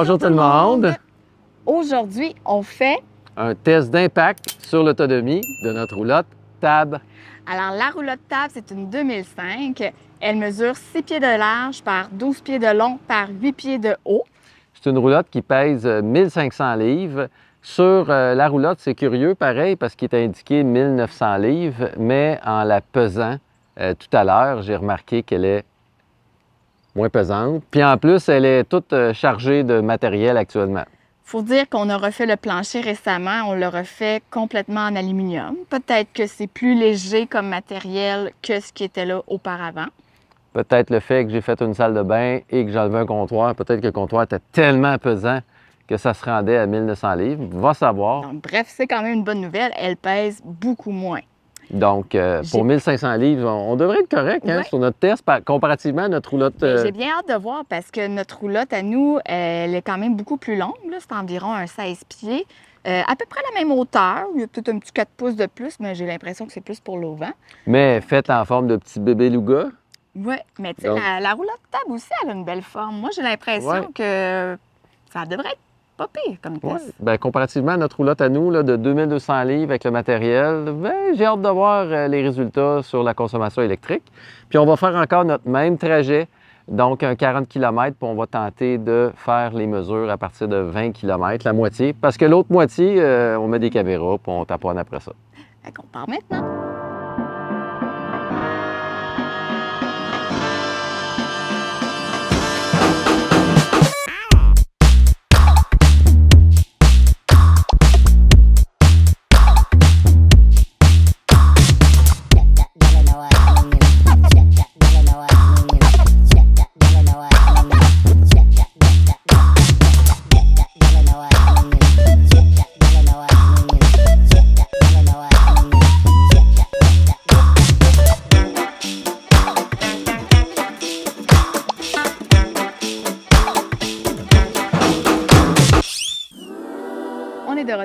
Bonjour tout le monde. Aujourd'hui, on fait Un test d'impact sur l'autonomie de notre roulotte Tab. Alors, la roulotte table, c'est une 2005. Elle mesure 6 pieds de large par 12 pieds de long par 8 pieds de haut. C'est une roulotte qui pèse euh, 1500 livres. Sur euh, la roulotte, c'est curieux, pareil, parce qu'il est indiqué 1900 livres, mais en la pesant euh, tout à l'heure, j'ai remarqué qu'elle est moins pesante. Puis en plus, elle est toute euh, chargée de matériel actuellement. faut dire qu'on a refait le plancher récemment. On l'a refait complètement en aluminium. Peut-être que c'est plus léger comme matériel que ce qui était là auparavant. Peut-être le fait que j'ai fait une salle de bain et que j'ai enlevé un comptoir, peut-être que le comptoir était tellement pesant que ça se rendait à 1900 livres. Va savoir. Donc, bref, c'est quand même une bonne nouvelle. Elle pèse beaucoup moins. Donc, euh, pour J'ai- 1500 livres, on, on devrait être correct hein, Ouais. sur notre test par- comparativement à notre roulotte. Euh, J'ai bien hâte de voir parce que notre roulotte à nous, elle est quand même beaucoup plus longue. C'est environ un 16 pieds. Euh, à peu près la même hauteur. Il y a peut-être un petit 4 pouces de plus, mais j'ai l'impression que c'est plus pour l'auvent. mais faite en forme de petit bébé louga. Oui, mais tu sais, la, la roulotte table aussi, elle a une belle forme. Moi, j'ai l'impression Ouais. que ça devrait être pas pire comme test. Ouais. Ben, comparativement à notre roulotte à nous là, de 2200 livres avec le matériel, ben, j'ai hâte de voir euh, les résultats sur la consommation électrique. Puis on va faire encore notre même trajet, donc un 40 km, puis on va tenter de faire les mesures à partir de 20 km, la moitié, parce que l'autre moitié, euh, on met des caméras, puis on taponne après ça. Fait qu'on part maintenant.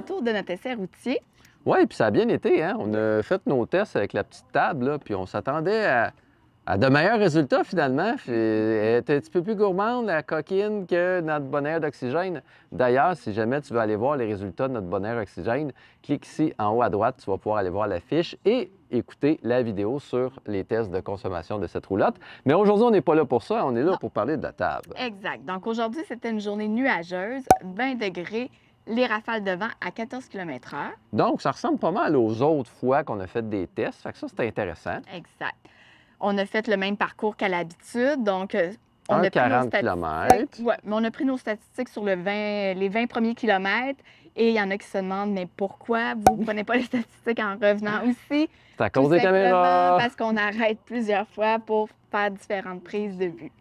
Retour de notre essai routier. Oui, puis ça a bien été. Hein? On a fait nos tests avec la petite table, là, puis on s'attendait à, à de meilleurs résultats finalement. Puis Elle était un petit peu plus gourmande, la coquine, que notre bonheur d'oxygène. D'ailleurs, si jamais tu veux aller voir les résultats de notre bonheur d'oxygène, clique ici en haut à droite, tu vas pouvoir aller voir la fiche et écouter la vidéo sur les tests de consommation de cette roulotte. Mais aujourd'hui, on n'est pas là pour ça, on est là Non. pour parler de la table. Exact. Donc aujourd'hui, c'était une journée nuageuse, 20 degrés, les rafales de vent à 14 km/h. Donc, ça ressemble pas mal aux autres fois qu'on a fait des tests. Fait que ça, c'est intéressant. Exact. On a fait le même parcours qu'à l'habitude. Donc, euh, on Un a pris nos 40 statistiques. kilomètres. Ouais, mais on a pris nos statistiques sur le 20 les 20 premiers kilomètres. Et il y en a qui se demandent, mais pourquoi vous ne prenez pas les statistiques en revenant aussi? C'est à Tout cause des caméras. Parce qu'on arrête plusieurs fois pour faire différentes prises de vue.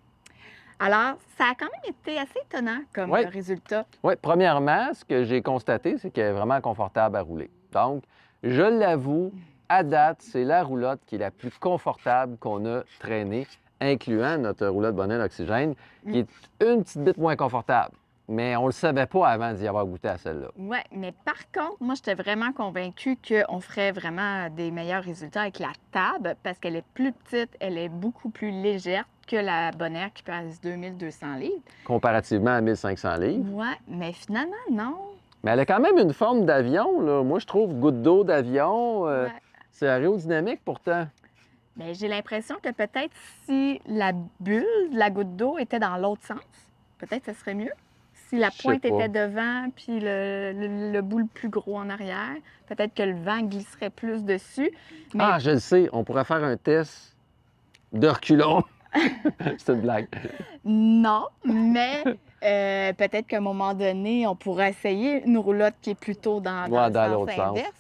Alors, ça a quand même été assez étonnant comme résultat. Oui, premièrement, ce que j'ai constaté, c'est qu'elle est vraiment confortable à rouler. Donc, je l'avoue, à date, c'est la roulotte qui est la plus confortable qu'on a traînée, incluant notre roulotte bonnet d'oxygène, qui est une petite bite moins confortable. Mais on ne le savait pas avant d'y avoir goûté à celle-là. Oui, mais par contre, moi, j'étais vraiment convaincue qu'on ferait vraiment des meilleurs résultats avec la table parce qu'elle est plus petite, elle est beaucoup plus légère que la Bonaire qui pèse 2200 livres. Comparativement à 1500 livres. Oui, mais finalement, non. Mais elle a quand même une forme d'avion, là. Moi, je trouve goutte d'eau d'avion. euh, Ouais. C'est aérodynamique pourtant. Mais j'ai l'impression que peut-être si la bulle de la goutte d'eau était dans l'autre sens, peut-être ce serait mieux. Si la pointe était devant, puis le, le, le bout le plus gros en arrière, peut-être que le vent glisserait plus dessus. Mais Ah, je le sais, on pourrait faire un test de reculons. c'est une blague. Non, mais euh, peut-être qu'à un moment donné, on pourrait essayer une roulotte qui est plutôt dans, dans Ouais, le dans sens l'autre sens. inverse.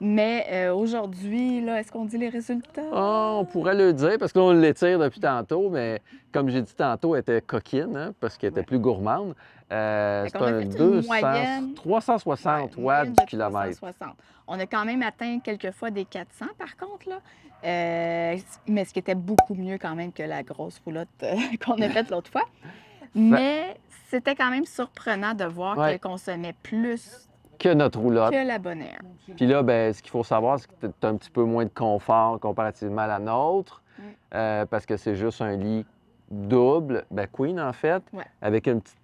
Mais euh, aujourd'hui, là, est-ce qu'on dit les résultats? Ah, on pourrait le dire, parce que là, on l'étire depuis tantôt, mais comme j'ai dit tantôt, elle était coquine, hein, parce qu'elle était Ouais. plus gourmande. Euh, c'est un fait une 200, moyenne. 360 Ouais, watts du kilomètre. 360. On a quand même atteint quelques fois des 400, par contre, là. Euh, mais ce qui était beaucoup mieux quand même que la grosse roulotte euh, qu'on a faite l'autre fois. Mais c'était quand même surprenant de voir Ouais. qu'elle consommait plus Que notre roulotte. que la bonne air. Puis là, ben, ce qu'il faut savoir, c'est que tu as un petit peu moins de confort comparativement à la nôtre, Mm. euh, parce que c'est juste un lit double, ben queen en fait, Ouais. avec une petite petit-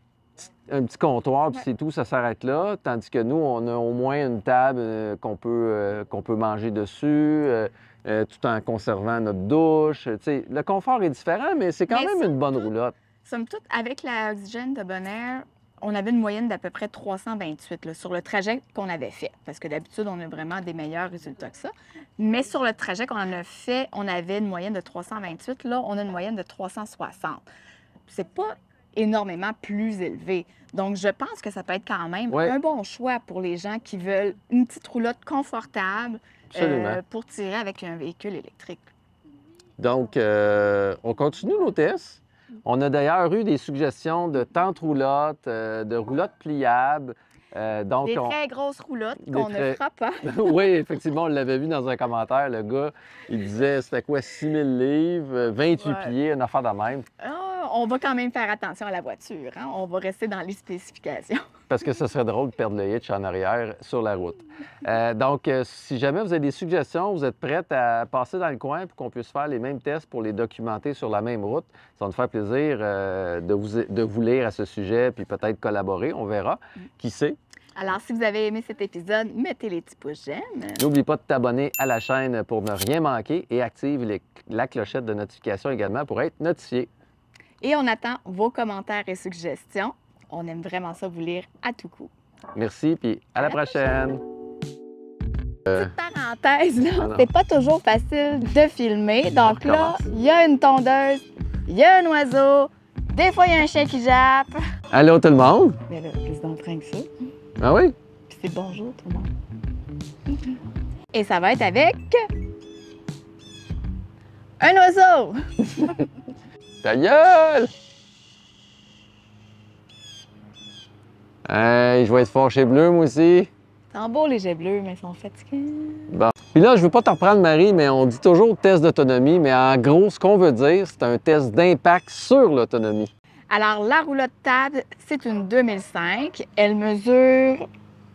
un petit comptoir, puis c'est tout, ça s'arrête là. Tandis que nous, on a au moins une table euh, qu'on peut, euh, qu'on peut manger dessus, euh, tout en conservant notre douche. Le confort est différent, mais c'est quand Mais même une bonne toute, roulotte. Somme toute, avec l'oxygène de Bonaire, on avait une moyenne d'à peu près 328 là, sur le trajet qu'on avait fait. Parce que d'habitude, on a vraiment des meilleurs résultats que ça. Mais sur le trajet qu'on en a fait, on avait une moyenne de 328. Là, on a une moyenne de 360. C'est pas énormément plus élevé. Donc, je pense que ça peut être quand même Ouais. un bon choix pour les gens qui veulent une petite roulotte confortable euh, pour tirer avec un véhicule électrique. Donc, euh, on continue nos tests. On a d'ailleurs eu des suggestions de tentes roulottes, euh, de roulottes pliables. Euh, donc, Des on- très grosses roulottes qu'on très- ne fera pas. oui, effectivement, on l'avait vu dans un commentaire. Le gars, il disait c'était quoi, 6000 livres, euh, 28 Ouais. pieds, une affaire de même. Ah, on va quand même faire attention à la voiture. hein. On va rester dans les spécifications. Parce que ce serait drôle de perdre le hitch en arrière sur la route. Euh, donc, euh, si jamais vous avez des suggestions, vous êtes prête à passer dans le coin pour qu'on puisse faire les mêmes tests pour les documenter sur la même route, ça va nous faire plaisir euh, de, vous, de vous lire à ce sujet, puis peut-être collaborer, on verra. Qui sait? Alors, si vous avez aimé cet épisode, mettez les petits pouces j'aime. N'oublie pas de t'abonner à la chaîne pour ne rien manquer et active les- la clochette de notification également pour être notifié. Et on attend vos commentaires et suggestions. On aime vraiment ça vous lire à tout coup. Merci, puis à la À la prochaine. Petite parenthèse, là, Ah c'est pas toujours facile de filmer. Donc là, il y a une tondeuse, il y a un oiseau, des fois, il y a un chien qui jappe. Allô tout le monde? Mais là, plus d'entrain que ça. Ah oui? Puis c'est bonjour tout le monde. Et ça va être avec un oiseau. Ta gueule! Hey, je vais être fâché bleu, moi aussi. C'est beau les jets bleus, mais ils sont fatigués. Puis là, je veux pas te reprendre, Marie, mais on dit toujours test d'autonomie, mais en gros, ce qu'on veut dire, c'est un test d'impact sur l'autonomie. Alors, la roulotte table, c'est une 2005. Elle mesure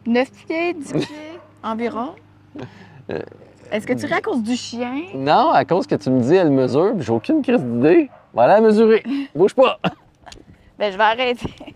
9 pieds, 10 pieds environ. Euh, Est-ce que tu ris à cause du chien? Non, à cause que tu me dis, elle mesure, puis j'ai aucune crise d'idée. Voilà, mesurer. Bouge pas. Ben, je vais arrêter.